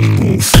move.